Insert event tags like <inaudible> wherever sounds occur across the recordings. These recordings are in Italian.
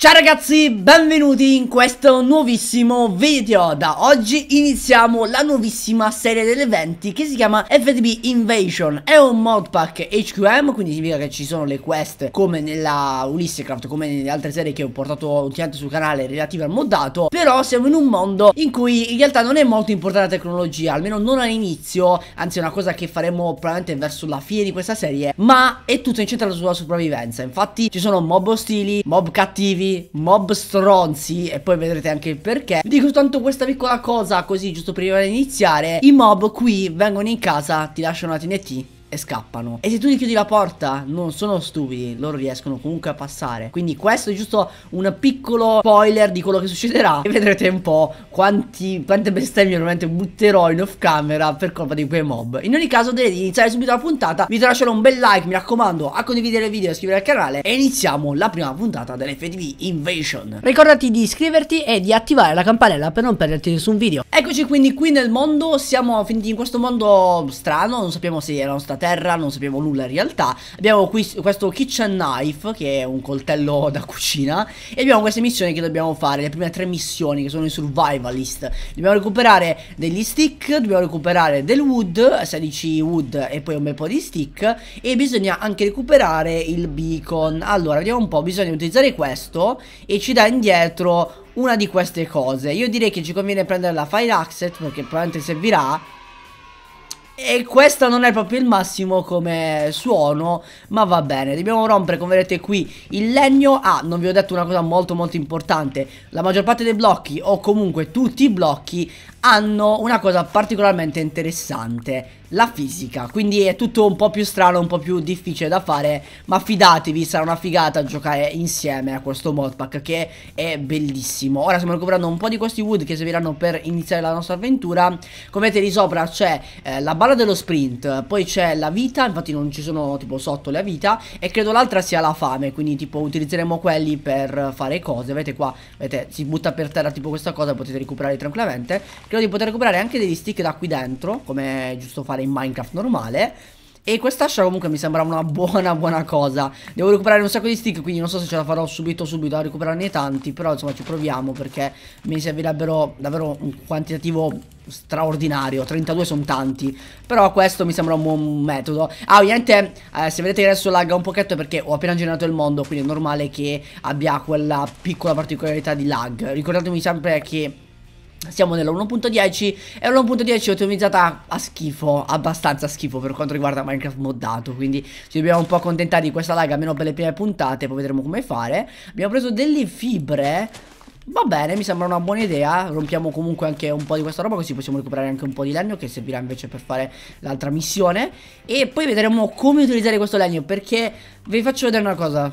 Ciao ragazzi, benvenuti in questo nuovissimo video. Da oggi iniziamo la nuovissima serie degli eventi che si chiama FTB Invasion. È un modpack HQM, quindi significa che ci sono le quest come nella Ulyssecraft Come nelle altre serie che ho portato ultimamente sul canale relative al moddato. Però siamo in un mondo in cui in realtà non è molto importante la tecnologia Almeno non all'inizio, anzi è una cosa che faremo probabilmente verso la fine di questa serie Ma è tutto incentrato sulla sopravvivenza. Infatti ci sono mob ostili, mob cattivi mob stronzi e poi vedrete anche il perché. Dico tanto questa piccola cosa così giusto prima di iniziare. I mob qui vengono in casa, ti lasciano la TNT e scappano. E se tu gli chiudi la porta, non sono stupidi, loro riescono comunque a passare. Quindi questo è giusto un piccolo spoiler di quello che succederà. E vedrete un po' quanti, quante bestemmie ovviamente butterò in off camera per colpa di quei mob. In ogni caso direi di iniziare subito la puntata. Vi lascerò un bel like, mi raccomando, a condividere il video e iscrivervi al canale. E iniziamo la prima puntata dell'FTV Invasion. Ricordati di iscriverti e di attivare la campanella per non perderti nessun video. Eccoci quindi qui nel mondo, siamo finiti in questo mondo strano, non sappiamo se erano stati terra, non sappiamo nulla in realtà. Abbiamo qui questo kitchen knife, che è un coltello <laughs> da cucina, e abbiamo queste missioni che dobbiamo fare, le prime tre missioni che sono i survivalist. Dobbiamo recuperare degli stick, dobbiamo recuperare del wood, 16 wood e poi un bel po' di stick, e bisogna anche recuperare il beacon. Allora, vediamo un po', bisogna utilizzare questo e ci dà indietro una di queste cose. Io direi che ci conviene prendere la fire accent perché probabilmente servirà e questo non è proprio il massimo come suono Ma va bene. Dobbiamo rompere come vedete qui il legno. Ah non vi ho detto una cosa molto molto importante. La maggior parte dei blocchi o comunque tutti i blocchi Hanno una cosa particolarmente interessante la fisica. Quindi è tutto un po' più strano, un po' più difficile da fare Ma fidatevi, sarà una figata giocare insieme a questo modpack Che è bellissimo. Ora stiamo recuperando un po' di questi wood che serviranno per iniziare la nostra avventura. Come vedete lì sopra c'è eh, la balla dello sprint Poi c'è la vita, infatti non ci sono tipo sotto la vita E credo l'altra sia la fame Quindi tipo utilizzeremo quelli per fare cose. Vedete qua, vedete si butta per terra tipo questa cosa Potete recuperare tranquillamente Credo di poter recuperare anche degli stick da qui dentro Come è giusto fare in Minecraft normale. E quest'ascia comunque mi sembra una buona buona cosa. Devo recuperare un sacco di stick Quindi non so se ce la farò subito subito a recuperarne tanti Però insomma ci proviamo perché mi servirebbero davvero un quantitativo straordinario. 32 sono tanti. Però questo mi sembra un buon metodo. Ah ovviamente eh, se vedete che adesso lagga un pochetto è perché ho appena generato il mondo Quindi è normale che abbia quella piccola particolarità di lag. Ricordatemi sempre che siamo nella 1.10 e la 1.10 è ottimizzata a schifo, abbastanza schifo per quanto riguarda Minecraft moddato Quindi ci dobbiamo un po' accontentare di questa lag almeno per le prime puntate, poi vedremo come fare. Abbiamo preso delle fibre Va bene, mi sembra una buona idea Rompiamo comunque anche un po' di questa roba Così possiamo recuperare anche un po' di legno Che servirà invece per fare l'altra missione. E poi vedremo come utilizzare questo legno Perché vi faccio vedere una cosa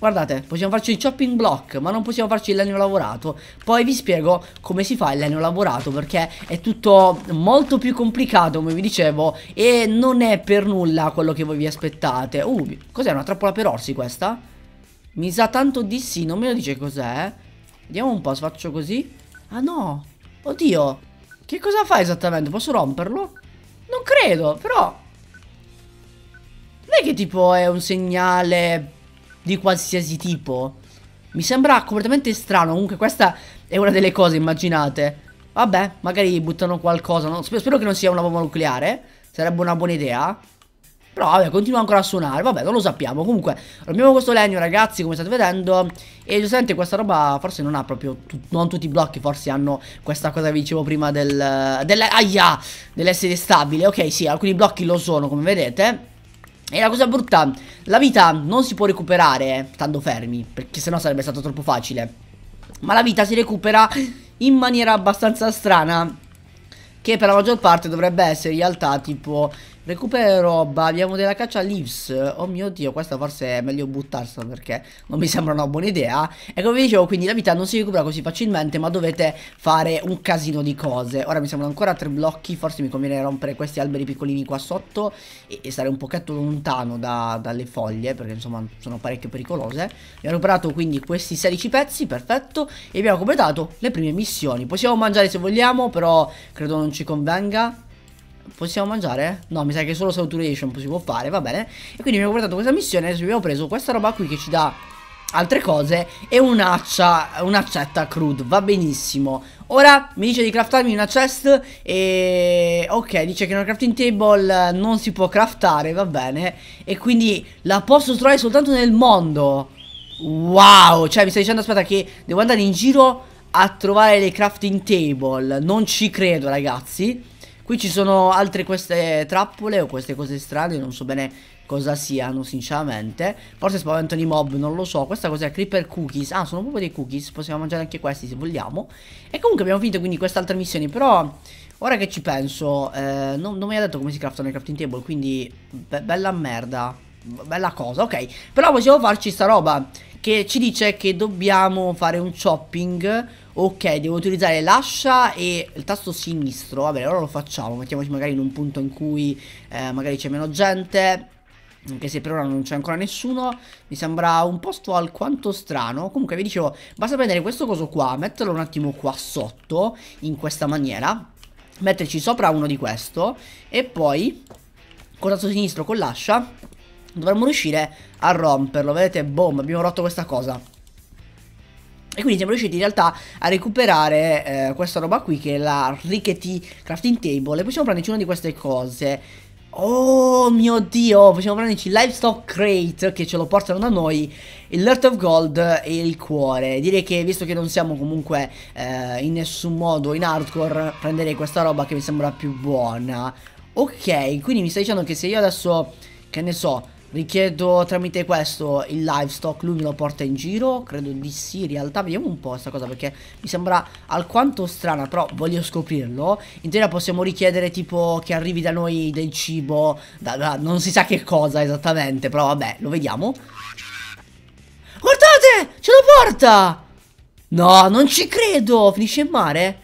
Guardate, possiamo farci il chopping block, ma non possiamo farci il legno lavorato. Poi vi spiego come si fa il legno lavorato, perché è tutto molto più complicato, come vi dicevo, e non è per nulla quello che voi vi aspettate. Uh, cos'è una trappola per orsi questa? Mi sa tanto di sì, non me lo dice cos'è. Vediamo un po', faccio così. Ah no, oddio, che cosa fa esattamente? Posso romperlo? Non credo, però... Non è che tipo è un segnale di qualsiasi tipo. Mi sembra completamente strano. Comunque questa è una delle cose, immaginate. Vabbè, magari buttano qualcosa. No? Spero che non sia una bomba nucleare. Sarebbe una buona idea. Però vabbè, continua ancora a suonare. Vabbè, non lo sappiamo. Comunque, abbiamo questo legno, ragazzi, come state vedendo. E giustamente questa roba forse non ha proprio... non tutti i blocchi forse hanno questa cosa che vi dicevo prima del... del aia! Dell'essere stabile. Ok, sì, alcuni blocchi lo sono, come vedete. E la cosa brutta, la vita non si può recuperare stando fermi, perché sennò sarebbe stato troppo facile. Ma la vita si recupera in maniera abbastanza strana, che per la maggior parte dovrebbe essere in realtà tipo Recupero roba, abbiamo della caccia leaves. Oh mio dio, questa forse è meglio buttarsela perché non mi sembra una buona idea. E come vi dicevo, quindi la vita non si recupera così facilmente Ma dovete fare un casino di cose. Ora mi sembrano ancora tre blocchi Forse mi conviene rompere questi alberi piccolini qua sotto E, e stare un pochetto lontano da, dalle foglie Perché insomma sono parecchio pericolose. Abbiamo recuperato quindi questi 16 pezzi, perfetto. E abbiamo completato le prime missioni. Possiamo mangiare se vogliamo, però credo non ci convenga Possiamo mangiare? No, mi sa che solo Saturation si può fare, va bene E quindi abbiamo guardato questa missione Adesso abbiamo preso questa roba qui che ci dà altre cose e un'accia, un'accetta crude, va benissimo. Ora mi dice di craftarmi una chest e... Ok, dice che una crafting table non si può craftare, va bene. E quindi la posso trovare soltanto nel mondo. Wow, cioè mi stai dicendo aspetta che devo andare in giro a trovare le crafting table. Non ci credo ragazzi. Qui ci sono altre queste trappole o queste cose strane, non so bene cosa siano sinceramente. Forse spaventano i mob, non lo so. Questa cos'è? Creeper cookies. Ah, sono proprio dei cookies. Possiamo mangiare anche questi se vogliamo. E comunque abbiamo finito quindi queste altre missioni. Però, ora che ci penso eh, non, non, mi ha detto come si craftano i crafting table Quindi, be bella merda. Bella cosa, ok. Però possiamo farci sta roba Che ci dice che dobbiamo fare un chopping Ok, devo utilizzare l'ascia e il tasto sinistro. Vabbè, ora lo facciamo Mettiamoci magari in un punto in cui eh, magari c'è meno gente anche se per ora non c'è ancora nessuno. Mi sembra un posto alquanto strano. Comunque vi dicevo Basta prendere questo coso qua Metterlo un attimo qua sotto In questa maniera. Metterci sopra uno di questo E poi Con il sinistro con l'ascia Dovremmo riuscire a romperlo Vedete boom abbiamo rotto questa cosa e quindi siamo riusciti in realtà a recuperare eh, questa roba qui che è la Rickety Crafting Table e possiamo prenderci una di queste cose Oh mio dio, possiamo prenderci Livestock Crate che ce lo portano da noi, il Lurt of Gold e il cuore. Direi che visto che non siamo comunque eh, in nessun modo in hardcore, prenderei questa roba che mi sembra più buona. Ok, quindi mi stai dicendo che se io adesso, che ne so, Richiedo tramite questo il livestock, lui me lo porta in giro, credo di sì, in realtà vediamo un po' questa cosa perché mi sembra alquanto strana, però voglio scoprirlo. In teoria possiamo richiedere tipo che arrivi da noi del cibo, da, da, non si sa che cosa esattamente, però vabbè, lo vediamo. Guardate, ce lo porta! No, non ci credo, finisce in mare?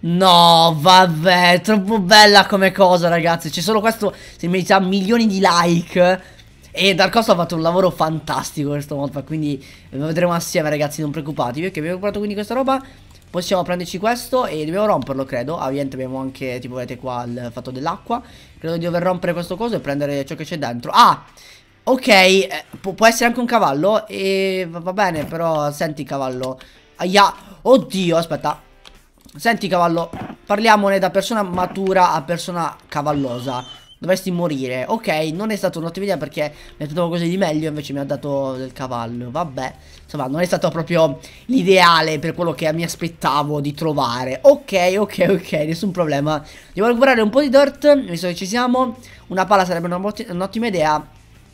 No, vabbè, troppo bella come cosa, ragazzi. C'è solo questo, se merita milioni di like. E Dark Horse ha fatto un lavoro fantastico questo modpack Quindi lo vedremo assieme ragazzi non preoccupatevi Perché abbiamo comprato quindi questa roba Possiamo prenderci questo e dobbiamo romperlo credo. Ah, Ovviamente abbiamo anche tipo vedete qua il fatto dell'acqua. Credo di dover rompere questo coso e prendere ciò che c'è dentro. Ah ok eh, pu può essere anche un cavallo? E va bene però senti cavallo. Aia Oddio aspetta. Senti cavallo Parliamone da persona matura a persona cavallosa Dovresti morire. Ok, non è stata un'ottima idea perché mi ha dato qualcosa di meglio Invece mi ha dato del cavallo. Vabbè, insomma non è stato proprio l'ideale per quello che mi aspettavo di trovare. Ok, ok, ok, nessun problema. Devo recuperare un po' di dirt Visto che ci siamo. Una pala sarebbe un'ottima idea.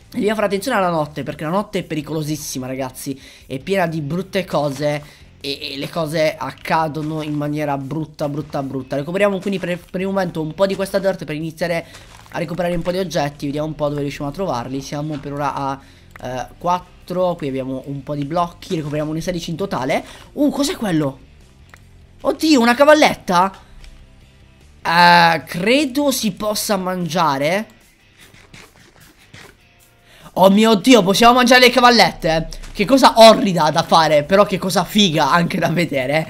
Dobbiamo fare attenzione alla notte perché la notte è pericolosissima ragazzi. È piena di brutte cose e, e, le cose accadono in maniera brutta brutta brutta Recuperiamo quindi per, per il momento un po' di questa dirt per iniziare a recuperare un po' di oggetti Vediamo un po' dove riusciamo a trovarli Siamo per ora a eh, 4 Qui abbiamo un po' di blocchi Recuperiamo un 16 in totale Uh, cos'è quello? Oddio, una cavalletta? Uh, credo si possa mangiare Oh mio Dio, possiamo mangiare le cavallette? Che cosa orrida da fare Però che cosa figa anche da vedere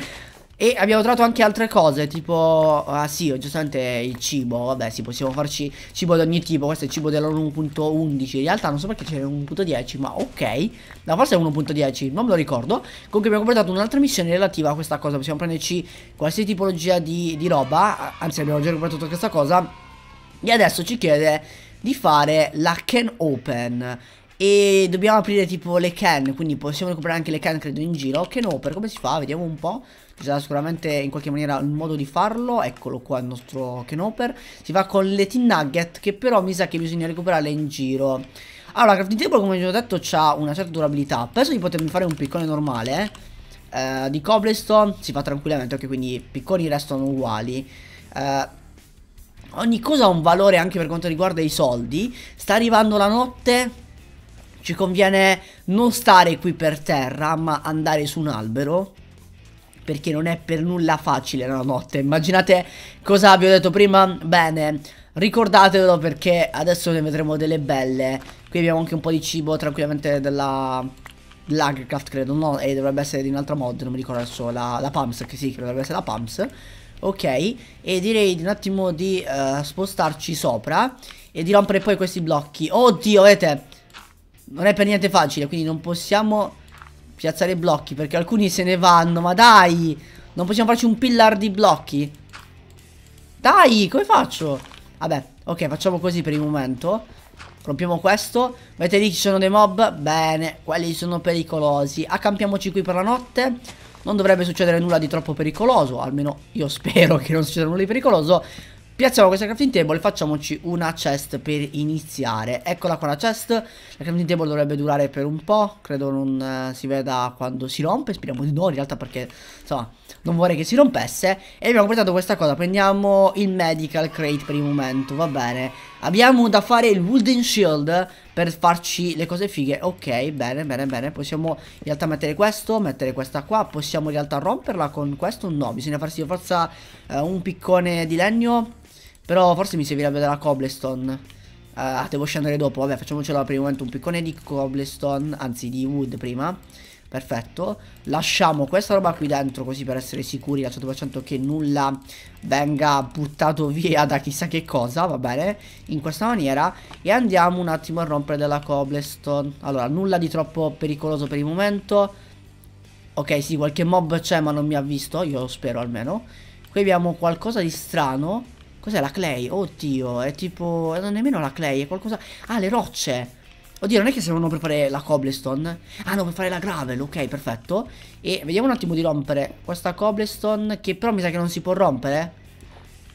e abbiamo trovato anche altre cose, tipo... Ah sì, giustamente il cibo, vabbè sì, possiamo farci cibo di ogni tipo, questo è il cibo dell'1.11, in realtà non so perché c'è 1.10, ma ok, no, forse è 1.10, non me lo ricordo. Comunque abbiamo completato un'altra missione relativa a questa cosa, possiamo prenderci qualsiasi tipologia di, di roba, anzi abbiamo già completato tutta questa cosa, e adesso ci chiede di fare la can open. E dobbiamo aprire tipo le can Quindi possiamo recuperare anche le can credo in giro. Can open come si fa? Vediamo un po' Ci sicuramente in qualche maniera un modo di farlo. Eccolo qua il nostro can open Si fa con le tin nugget Che però mi sa che bisogna recuperarle in giro. Allora crafting table come vi ho detto ha una certa durabilità. Penso di potermi fare un piccone normale eh, Di cobblestone si fa tranquillamente Ok quindi i picconi restano uguali. Eh, Ogni cosa ha un valore anche per quanto riguarda i soldi. Sta arrivando la notte ci conviene non stare qui per terra, ma andare su un albero. Perché non è per nulla facile la notte. Immaginate cosa vi ho detto prima. Bene, ricordatelo perché adesso ne vedremo delle belle. Qui abbiamo anche un po' di cibo tranquillamente della... L'Agricaft credo, no? E dovrebbe essere di un'altra mod, non mi ricordo adesso, la, la Pumps, che sì, dovrebbe essere la Pumps. Ok, e direi un attimo di uh, spostarci sopra e di rompere poi questi blocchi. Oddio, vedete, non è per niente facile, quindi non possiamo piazzare blocchi perché alcuni se ne vanno, ma dai! Non possiamo farci un pillar di blocchi? Dai, come faccio? Vabbè, ok, facciamo così per il momento. Rompiamo questo. Vedete lì ci sono dei mob? Bene, quelli sono pericolosi. Accampiamoci qui per la notte. Non dovrebbe succedere nulla di troppo pericoloso. Almeno io spero <laughs> che non succeda nulla di pericoloso. Piazziamo questa crafting table e facciamoci una chest per iniziare. Eccola qua la chest. La crafting table dovrebbe durare per un po'. Credo non eh, si veda quando si rompe. Speriamo di no in realtà perché insomma non vorrei che si rompesse. E abbiamo portato questa cosa. Prendiamo il medical crate per il momento. Va bene. Abbiamo da fare il wooden shield per farci le cose fighe. Ok, bene, bene, bene. Possiamo in realtà mettere questo, mettere questa qua. Possiamo in realtà romperla con questo? No, bisogna farsi forza uh, un piccone di legno però forse mi servirebbe della cobblestone. Uh, Devo scendere dopo. Vabbè facciamocelo per il momento un piccone di cobblestone Anzi di wood prima. Perfetto. Lasciamo questa roba qui dentro Così per essere sicuri al 100% che nulla Venga buttato <laughs> via da chissà che cosa Va bene? In questa maniera. E andiamo un attimo a rompere della cobblestone. Allora nulla di troppo pericoloso per il momento. Ok sì qualche mob c'è ma non mi ha visto. Io spero almeno. Qui abbiamo qualcosa di strano Cos'è la clay? Oddio, è tipo... Non è nemmeno la clay, è qualcosa... Ah, le rocce! Oddio, non è che servono per fare la cobblestone? Ah, no, per fare la gravel, ok, perfetto. E vediamo un attimo di rompere questa cobblestone, che però mi sa che non si può rompere.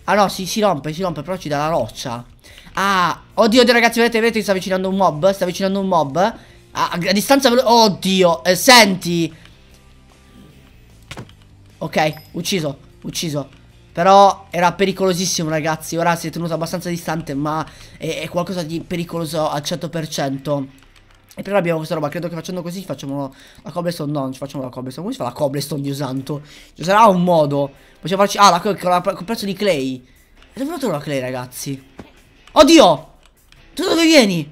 Ah, no, si, si rompe, si rompe, però ci dà la roccia. Ah, oddio, oddio, ragazzi, vedete, vedete che sta avvicinando un mob? Sta avvicinando un mob? Ah, a, a distanza... Oddio, eh, senti! Ok, ucciso, ucciso. Però era pericolosissimo ragazzi. Ora si è tenuto abbastanza distante Ma è, è qualcosa di pericoloso al 100% E però abbiamo questa roba. Credo che facendo così facciamo la cobblestone. No non ci facciamo la cobblestone. Come si fa la cobblestone Dio santo Ci sarà un modo. Possiamo farci Ah la, con, prezzo di clay. E dove trovo la clay ragazzi. Oddio! Tu dove vieni?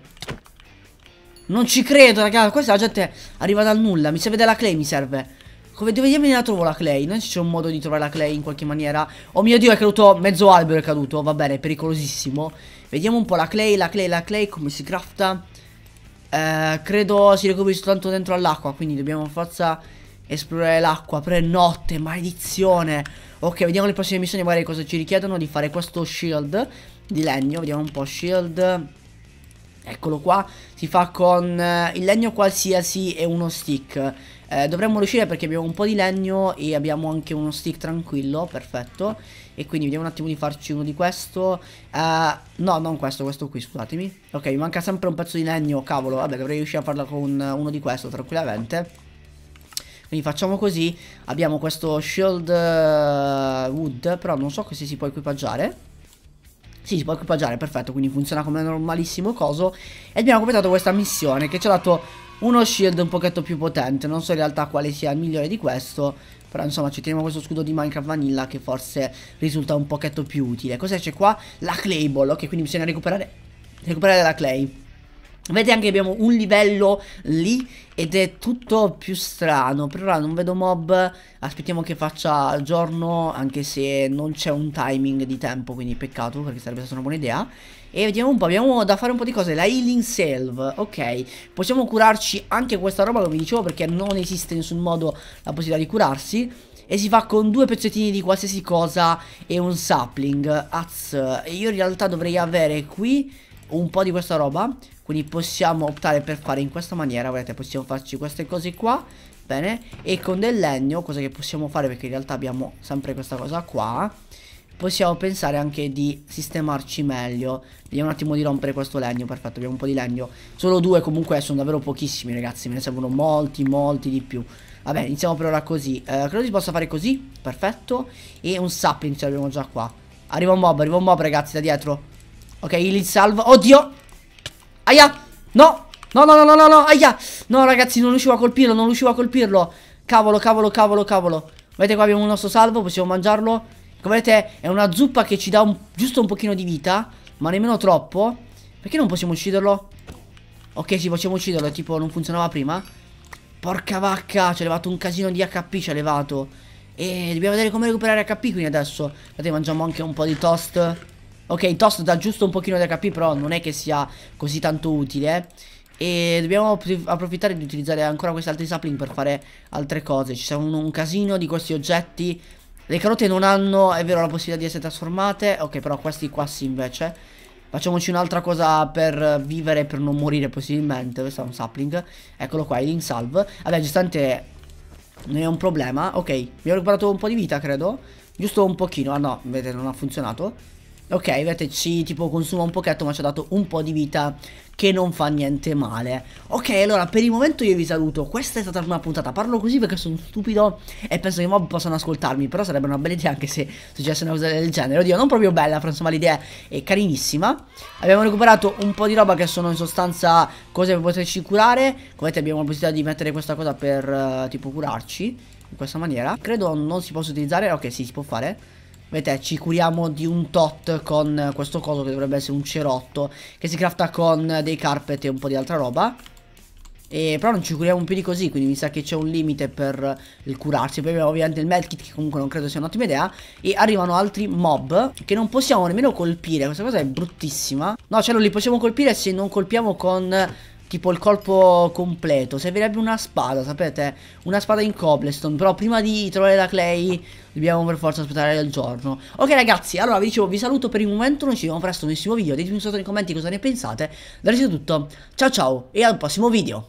Non ci credo ragazzi Questa la gente arriva dal nulla. Mi serve della clay mi serve come dove me la trovo la clay? Non c'è un modo di trovare la clay in qualche maniera? Oh mio dio è caduto Mezzo albero è caduto. Va bene, è pericolosissimo. Vediamo un po' la clay, la clay, la clay Come si crafta. Eh, Credo si recuperi soltanto dentro all'acqua Quindi dobbiamo forza esplorare l'acqua Pre notte, maledizione. Ok, vediamo le prossime missioni Magari cosa ci richiedono Di fare questo shield di legno. Vediamo un po' shield. Eccolo qua. Si fa con eh, il legno qualsiasi e uno stick eh, dovremmo riuscire perché abbiamo un po' di legno e abbiamo anche uno stick tranquillo, perfetto. E quindi vediamo un attimo di farci uno di questo. Uh, no, non questo, questo qui, scusatemi. Ok, mi manca sempre un pezzo di legno, cavolo. Vabbè, dovrei riuscire a farla con uno di questo tranquillamente. Quindi facciamo così. Abbiamo questo shield uh, wood, però non so se si può equipaggiare. Sì, si può equipaggiare, perfetto, quindi funziona come normalissimo coso. E abbiamo completato questa missione che ci ha dato uno shield un pochetto più potente Non so in realtà quale sia il migliore di questo Però insomma ci teniamo questo scudo di Minecraft Vanilla Che forse risulta un pochetto più utile. Cosa c'è qua? La clay ball Ok quindi bisogna recuperare Recuperare la clay. Vedete anche abbiamo un livello lì ed è tutto più strano. Per ora non vedo mob Aspettiamo che faccia giorno Anche se non c'è un timing di tempo Quindi peccato perché sarebbe stata una buona idea E vediamo un po' Abbiamo da fare un po' di cose. La healing salve Ok. Possiamo curarci anche questa roba come vi dicevo Perché non esiste in nessun modo la possibilità di curarsi. E si fa con due pezzettini di qualsiasi cosa e un sapling. Az io in realtà dovrei avere qui un po' di questa roba. Quindi possiamo optare per fare in questa maniera. Vedete possiamo farci queste cose qua. Bene. E con del legno Cosa che possiamo fare? Perché in realtà abbiamo sempre questa cosa qua Possiamo pensare anche di sistemarci meglio. Vediamo un attimo di rompere questo legno Perfetto abbiamo un po' di legno. Solo due comunque sono davvero pochissimi ragazzi Me ne servono molti molti di più. Vabbè iniziamo per ora così. Eh, Credo si possa fare così Perfetto. E un sapling ce l'abbiamo già qua. Arriva un mob Arriva un mob ragazzi da dietro. Ok il salvo Oddio! Aia! No! No no no no no no Aia! No ragazzi non riuscivo a colpirlo Non riuscivo a colpirlo. Cavolo cavolo cavolo cavolo. Vedete qua abbiamo il nostro salvo Possiamo mangiarlo Come vedete è una zuppa che ci dà un, giusto un pochino di vita Ma nemmeno troppo Perché non possiamo ucciderlo? Ok sì possiamo ucciderlo Tipo non funzionava prima Porca vacca Ci è levato un casino di HP Ci è levato E dobbiamo vedere come recuperare HP quindi adesso Vedete mangiamo anche un po' di toast Ok, il toast dà giusto un pochino di HP, però non è che sia così tanto utile. E dobbiamo approfittare di utilizzare ancora questi altri sapling per fare altre cose. Ci sono un casino di questi oggetti. Le carote non hanno, è vero, la possibilità di essere trasformate. Ok, però questi qua sì invece. Facciamoci un'altra cosa per vivere, per non morire possibilmente. Questo è un sapling. Eccolo qua, healing salve. Vabbè, giustamente non è un problema. Ok, mi ho recuperato un po' di vita, credo. Giusto un pochino. Ah no, vedete, non ha funzionato. Ok, vedete, ci tipo consuma un pochetto ma ci ha dato un po' di vita che non fa niente male. Ok, allora per il momento io vi saluto. Questa è stata prima puntata. Parlo così perché sono stupido e penso che i mob possano ascoltarmi. Però sarebbe una bella idea anche se successe una cosa del genere. Oddio, non proprio bella, però insomma l'idea è carinissima. Abbiamo recuperato un po' di roba che sono in sostanza cose per poterci curare. Come vedete abbiamo la possibilità di mettere questa cosa per uh, tipo curarci. In questa maniera. Credo non si possa utilizzare. Ok, sì, si può fare. Vedete, ci curiamo di un tot con questo coso che dovrebbe essere un cerotto Che si crafta con dei carpet e un po' di altra roba e però non ci curiamo più di così, quindi mi sa che c'è un limite per il curarsi. Poi abbiamo ovviamente il medkit, che comunque non credo sia un'ottima idea. E arrivano altri mob che non possiamo nemmeno colpire. Questa cosa è bruttissima. No, cioè non li possiamo colpire se non colpiamo con tipo il colpo completo. Servirebbe una spada, sapete? Una spada in cobblestone. Però prima di trovare la clay dobbiamo per forza aspettare il giorno. Ok ragazzi, allora vi dicevo, vi saluto per il momento. Noi ci vediamo presto nel prossimo video. Ditemi sotto nei commenti cosa ne pensate. Da tutto. Ciao ciao e al prossimo video.